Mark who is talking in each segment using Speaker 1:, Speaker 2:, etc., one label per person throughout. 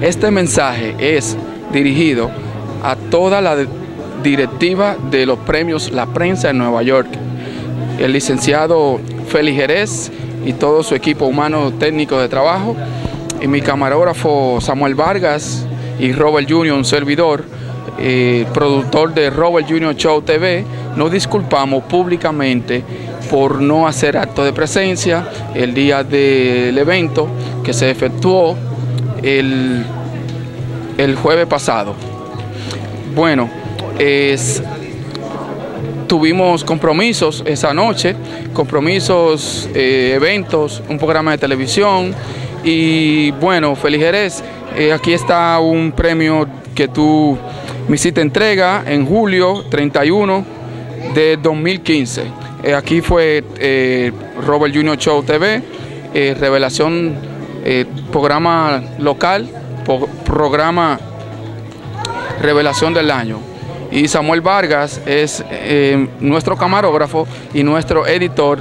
Speaker 1: Este mensaje es dirigido a toda la directiva de los premios La Prensa en Nueva York. El licenciado Félix Jerez y todo su equipo humano técnico de trabajo, y mi camarógrafo Samuel Vargas y Robert Junior, un servidor, eh, productor de Robert Junior Show TV, nos disculpamos públicamente por no hacer acto de presencia el día del evento que se efectuó el, el jueves pasado. Bueno, es, tuvimos compromisos esa noche, compromisos, eh, eventos, un programa de televisión y bueno, Feliz Jerez, eh, aquí está un premio que tú me hiciste entrega en julio 31 de 2015. Eh, aquí fue Robert Junior Show TV, revelación, programa local, programa revelación del año y Samuel Vargas es eh, nuestro camarógrafo y nuestro editor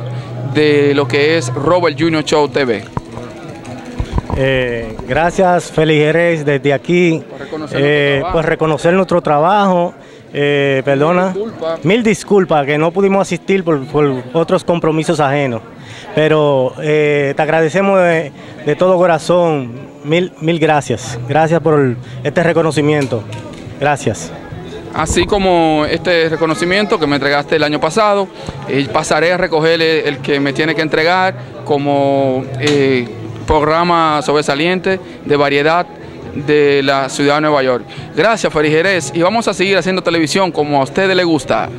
Speaker 1: de lo que es Robert Junior Show TV.
Speaker 2: Eh, gracias Félix Jerez desde aquí reconocer, eh, pues reconocer nuestro trabajo. Perdona, mil disculpas. que no pudimos asistir por, otros compromisos ajenos, pero te agradecemos de, de, todo corazón, mil, mil gracias, gracias por este reconocimiento, gracias.
Speaker 1: Así como este reconocimiento que me entregaste el año pasado, eh, pasaré a recoger el, que me tiene que entregar como eh, programa sobresaliente de variedad de la ciudad de Nueva York. Gracias, Feliz Jerez, y vamos a seguir haciendo televisión como a ustedes les gusta.